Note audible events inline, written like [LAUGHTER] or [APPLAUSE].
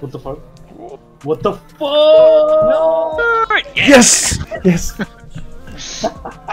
What the fuck? What the fuck? No! Yes! Yes! yes. [LAUGHS]